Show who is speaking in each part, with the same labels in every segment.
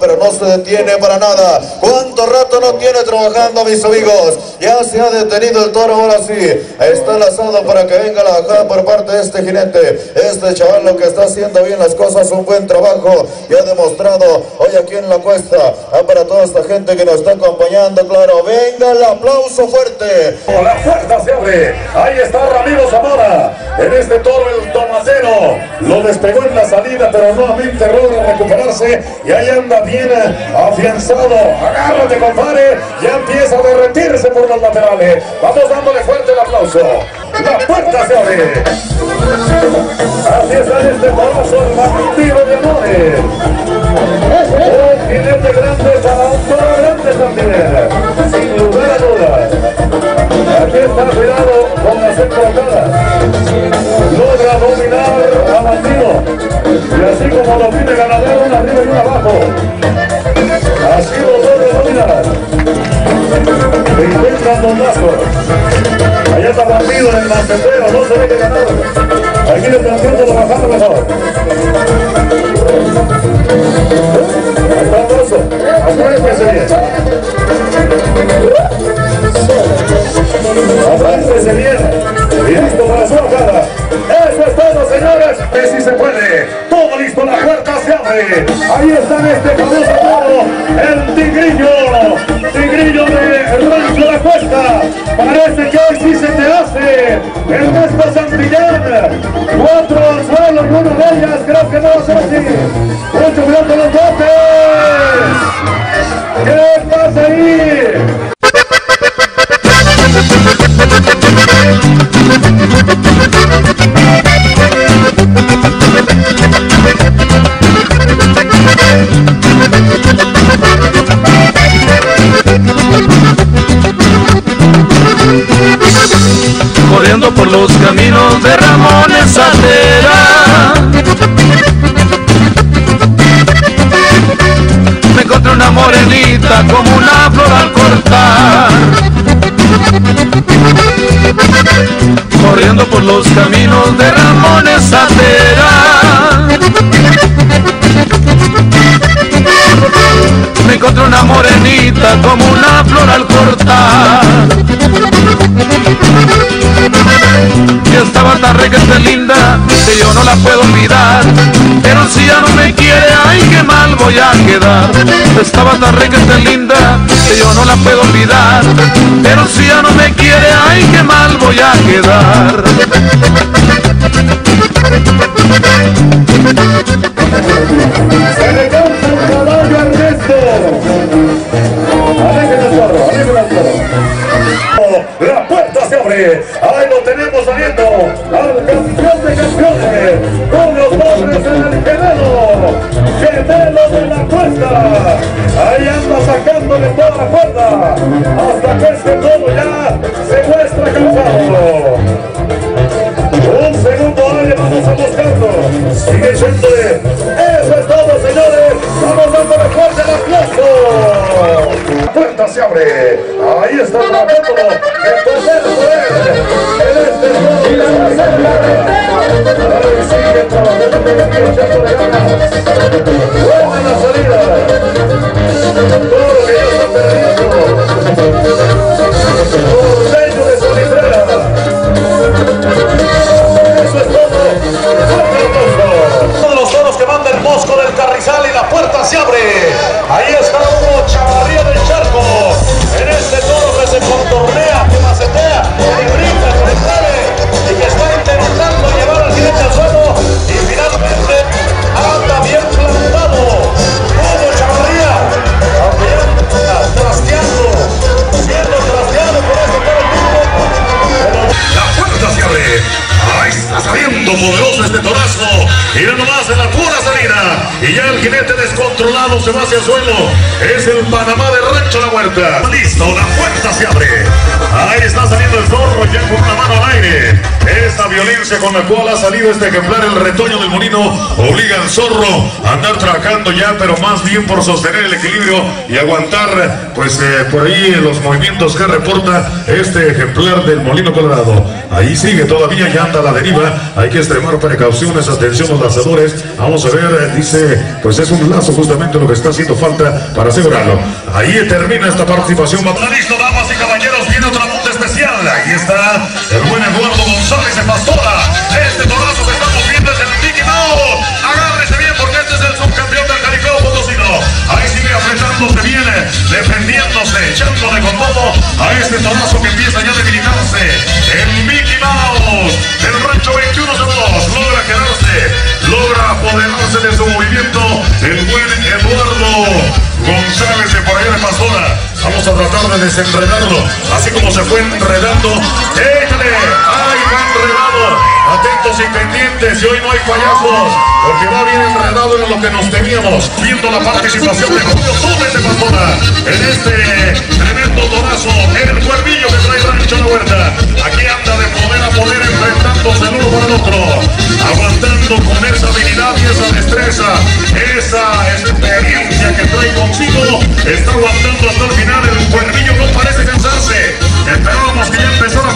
Speaker 1: pero no se detiene para nada. ¿Cuánto rato no tiene trabajando, mis amigos? Ya se ha detenido el toro, ahora sí. Está lanzado para que venga la bajada por parte de este jinete. Este chaval lo que está haciendo bien las cosas, un buen trabajo. Y ha demostrado hoy aquí en la cuesta. Ah, para toda esta gente que nos está acompañando, claro. Venga el aplauso fuerte.
Speaker 2: La puerta se abre. Ahí está Ramiro Zamora. En este toro el tomatero. Lo despegó en la salida, pero nuevamente logra recuperarse. Y ahí anda bien afianzado. Agárrate, compadre. Ya empieza a derretirse por los laterales. Vamos dándole fuerte el aplauso. La puerta se abre. Así está este famoso el magnitivo de amores. Un jinete grande para un toro grande también. Sin lugar a dudas. Aquí está cuidado con la encordadas. Logra dominar a Bandido. Y así como domina ganadero, una arriba y una abajo. Lazos. Allá está Bandido en el macetero, no se ve que ganar. Aquí le de bajar mejor. Está brazo. Apúrese bien. Apúrese bien. Listo para su bajada. Eso es todo, señores. Que si se puede. Todo listo, la puerta se abre. Ahí está en este famoso Parece que hoy sí se te hace. El Vespa Santillán. Cuatro de
Speaker 3: Ramones Atera. Me encontré una morenita como una flor al cortar. Y estaba tan requete linda que yo no la puedo olvidar. Pero si ya no me quiere, ay, qué mal voy a quedar. Estaba tan requete linda que yo no la puedo olvidar. Pero si ya no me quiere, ay, qué mal voy a quedar.
Speaker 2: Ahí lo tenemos saliendo. Al campeón de campeones. Con los pobres en el gemelo. Gemelo de la cuesta. Ahí anda sacándole toda la cuerda. Hasta que este todo ya Es el
Speaker 4: con la cual ha salido este ejemplar, el retoño del molino, obliga al zorro a andar trabajando ya, pero más bien por sostener el equilibrio y aguantar, pues eh, por ahí los movimientos que reporta este ejemplar del molino colorado. Ahí sigue todavía, ya anda la deriva. Hay que extremar precauciones, atención los lanzadores. Vamos a ver, eh, dice, pues es un lazo justamente.
Speaker 2: justamente lo que está haciendo falta para asegurarlo. Ahí termina esta participación. Listo, damas y caballeros, viene otra especial. Ahí está el buen Eduardo González de Pastora. Desenredarlo, así como se fue enredando. ¡Échale! Y pendientes, y hoy no hay payasos, porque va bien enredado en lo que nos teníamos, viendo la participación de Julio Torres de Pastora en este tremendo dorazo, el cuervillo que trae Rancho La Huerta. Aquí anda de poder a poder enfrentándose el uno para el otro, aguantando con esa habilidad y esa destreza, esa experiencia que trae consigo, está aguantando hasta el final. El cuervillo no parece cansarse. Esperábamos que ya empezara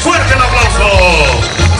Speaker 2: fuerte el aplauso.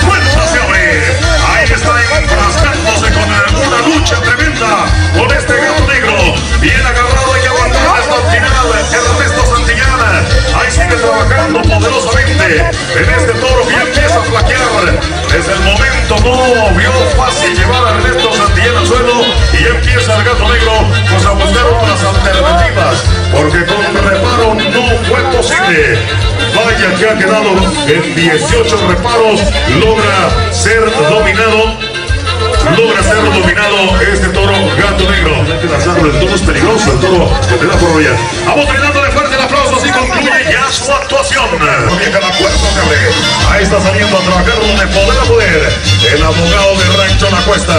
Speaker 2: Suéltase, hombre. Ahí está enfrascándose con una lucha tremenda con este gato negro. Bien agarrado, hay que aguantar hasta el final. Ernesto Santillana. Ahí sigue trabajando poderosamente en este toro que empieza a flaquear. Desde el momento no vio fácil llevar a Ernesto Santillana al suelo y empieza el gato negro pues a buscar otras alternativas. Porque con reparo no fue posible. Vaya que ha quedado en 18 reparos. Logra ser dominado logra ser dominado este toro gato negro. El toro es peligroso, el toro te da por rollar. Vamos dándole fuerte el aplauso, así concluye ya su actuación. La cuerda, cabrón. Ahí está saliendo a trabajar de poder a poder. El abogado del rancho La Cuesta.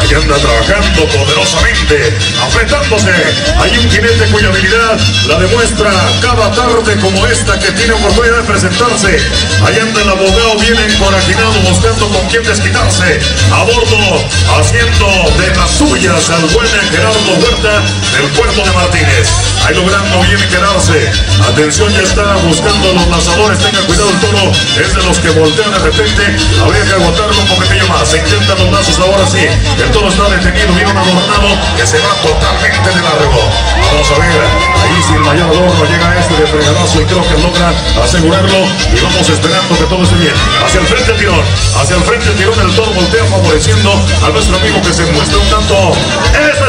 Speaker 2: Ahí anda trabajando poderosamente, apretándose. Hay un jinete cuya habilidad la demuestra cada tarde como esta que tiene oportunidad de presentarse. Ahí anda el abogado bien encorajinado buscando con quién desquitarse. A bordo haciendo de las suyas al buen Gerardo Huerta del puerto de Martínez. Ahí logrando bien quedarse. Atención, ya está buscando los lanzadores. Tenga cuidado el toro. Es de los que voltean de repente. Habría que aguantarlo un poquitillo más. Se intentan los lazos ahora sí. El toro está detenido. Viene un adornado que se va totalmente de largo. Vamos a ver. Ahí sin mayor adorno llega este de fregadazo y creo que logra asegurarlo. Y vamos esperando que todo esté bien. Hacia el frente el tirón. Hacia el frente el tirón. El toro voltea favoreciendo a nuestro amigo que se muestra un tanto. Es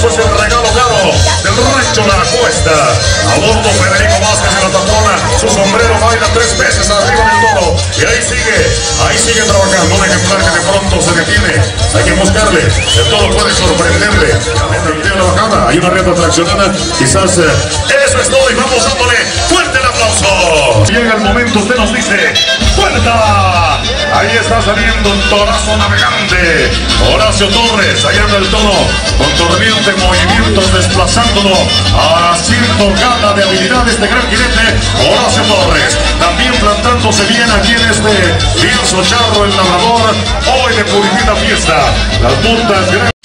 Speaker 2: torazo, es el regalo caro del rancho La Cuesta. A bordo Federico Vázquez en la tapona, su sombrero baila tres veces arriba del toro. Y ahí sigue, ahí sigue trabajando. Un ejemplar que de pronto se detiene. Hay que buscarle. El toro puede sorprenderle. En la bajada, hay una reta traccionada. Quizás eh, eso es todo y vamos dándole fuerte el aplauso. Llega el momento, usted nos dice, ¡fuerza! Ahí está saliendo un torazo navegante. Horacio Torres, ahí anda el tono, con torriente movimientos desplazándolo, haciendo gala de habilidades de gran jinete. Horacio Torres, también plantándose bien aquí en este lienzo charro, el labrador, hoy de Puritina Fiesta. Las puntas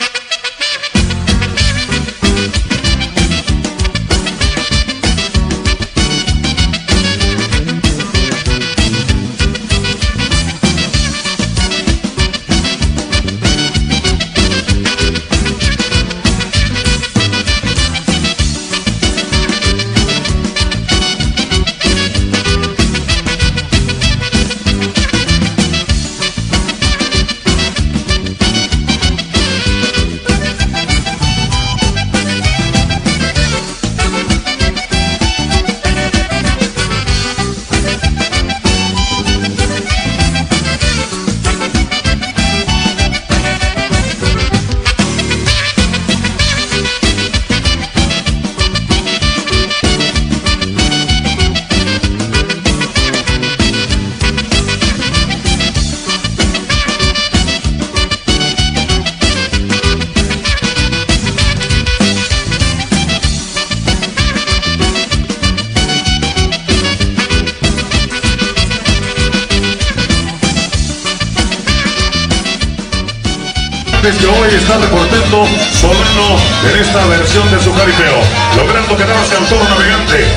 Speaker 2: que hoy está reportando Solano en esta versión de su jaripeo, logrando quedarse al toro navegante.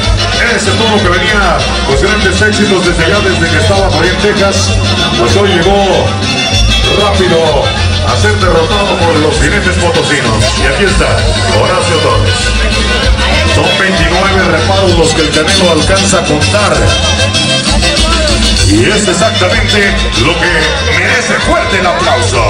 Speaker 2: Ese toro que venía con grandes éxitos desde allá, desde que estaba por ahí en Texas, pues hoy llegó rápido a ser derrotado por los jinetes potosinos. Y aquí está, Horacio Torres. Son 29 reparos los que el Canelo alcanza a contar. Y es exactamente lo que merece fuerte el aplauso.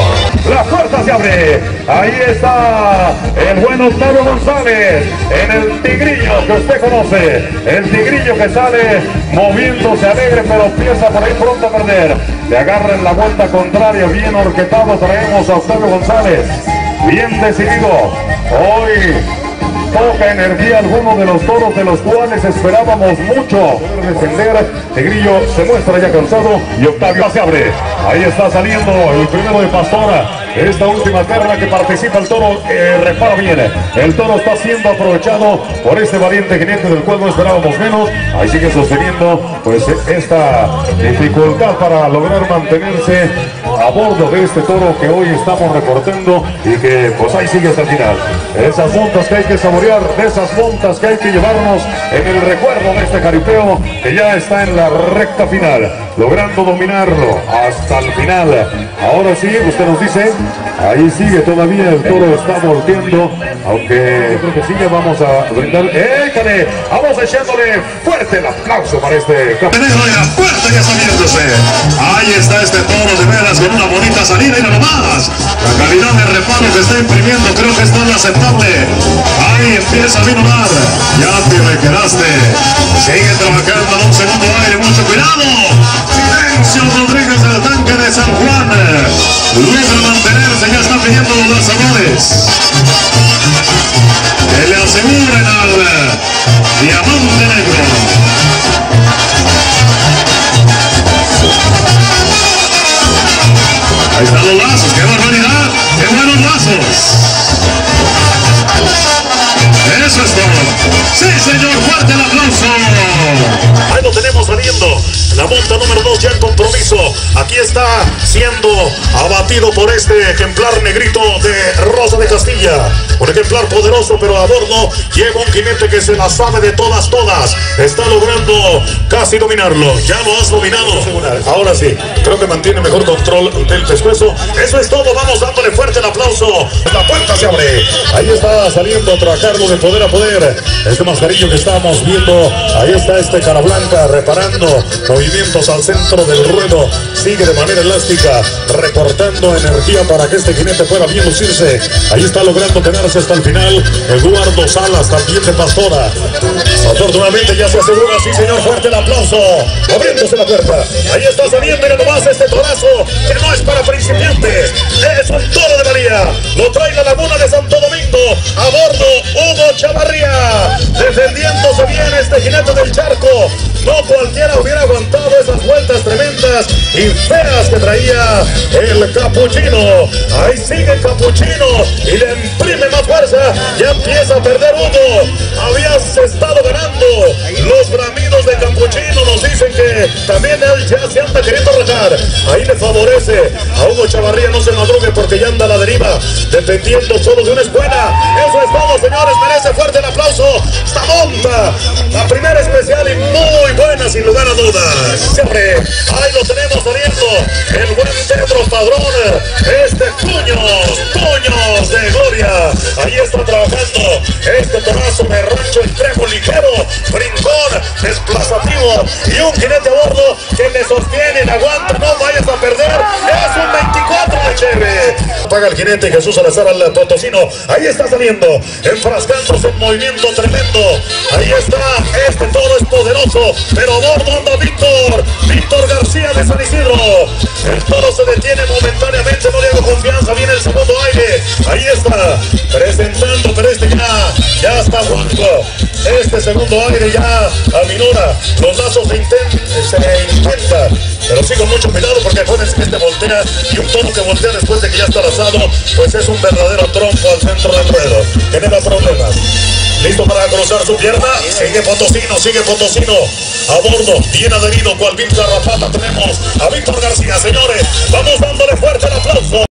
Speaker 5: La puerta se abre. Ahí está el buen Octavio González en el tigrillo que usted conoce. El tigrillo que sale moviéndose alegre, pero empieza por ahí pronto a perder. Le agarra en la vuelta contraria, bien orquetado. Traemos a Octavio González. Bien decidido. Hoy poca energía alguno de los toros de los cuales esperábamos mucho defender. Tigrillo se muestra ya cansado y Octavio se abre. Ahí está saliendo el primero de Pastora. Esta última terna que participa el toro eh, repara bien. El toro está siendo aprovechado por este valiente jinete del cual no esperábamos menos. Ahí sigue sosteniendo pues esta dificultad para lograr mantenerse a bordo de este toro que hoy estamos reportando y que pues ahí sigue hasta el final. Esas montas que hay que saborear, de esas montas que hay que llevarnos en el recuerdo de este caripeo que ya está en la recta final, logrando dominarlo hasta el final. Ahora sí, usted nos dice, ahí sigue todavía, el toro está volteando, aunque creo que sigue, vamos a brindar, ¡échale! Vamos echándole fuerte el aplauso para este campeón.
Speaker 2: La puerta ya saliéndose. Ahí está este toro de veras con una bonita salida y nada más. La calidad de reparo que está imprimiendo creo que es tan aceptable. Ahí empieza a vinolar. Ya te requeraste. Sigue trabajando en un segundo aire. Mucho cuidado. Silencio Rodríguez del tanque de San Juan. Logra mantenerse. Ya está pidiendo los lanzadores. Que le aseguren al diamante negro. Aquí está siendo abatido por este ejemplar negrito de Rosa de Castilla. Un ejemplar poderoso, pero a bordo lleva un jinete que se la sabe de todas, todas. Está logrando casi dominarlo. Ya lo has dominado. Ahora sí, creo que mantiene mejor control del pescuezo. Eso es todo. Vamos dándole fuerte el aplauso. La puerta se abre. Ahí está saliendo a trabajarlo de poder a poder. Este mascarillo que estamos viendo. Ahí está este cara blanca reparando movimientos al centro del ruedo. Sigue de manera elástica, reportando energía para que este jinete pueda bien lucirse. Ahí está logrando tenerse hasta el final. Eduardo Salas, también de Pastora. Afortunadamente ya se asegura, sí señor, fuerte el aplauso. Abriéndose la puerta. Ahí está saliendo, mira nomás este torazo, que no es para principiantes. Es un toro de María. Lo trae la laguna de Santo Domingo. A bordo, Hugo Chavarría. Defendiéndose bien este jinete del charco. No cualquiera hubiera aguantado esas vueltas tremendas y feas que traía el capuchino. Ahí sigue el capuchino y le imprime más fuerza. Ya empieza a perder Hugo. Habías estado ganando. Los nos dicen que también él ya se anda queriendo rajar. Ahí le favorece a Hugo Chavarría. No se madrugue porque ya anda a la deriva. Dependiendo solo de una escuela. Eso es todo, señores. Merece fuerte el aplauso. Esta monta. La primera especial y muy buena, sin lugar a dudas. Siempre. Ahí lo tenemos saliendo. El buen Pedro Padrón. Este Puños. Puños de Gloria. Ahí está trabajando. Este torazo de rancho extremo ligero. Y un jinete a bordo que le sostiene, le aguanta. No vayas a perder. Es un 24 de Cheve. Paga el jinete Jesús Salazar al Potosino. Ahí está saliendo. Enfrascándose en movimiento tremendo. Ahí está. Este toro es poderoso. Pero a bordo anda Víctor. Víctor García de San Isidro. El toro se detiene momentáneamente. No le hago confianza. Viene el segundo aire. Ahí está. Presentando. Pero este ya. Ya está junto. Este segundo aire ya aminora. Los lazos se, inten- se intenta. Pero sí con mucho cuidado porque acuérdense que este voltea y un toro que voltea después de que ya está lazado, pues es un verdadero trompo al centro del ruedo. Genera problemas. Listo para cruzar su pierna. Sigue Potosino, sigue Potosino. A bordo, bien adherido, cual Víctor Garrapata. Tenemos a Víctor García, señores. Vamos dándole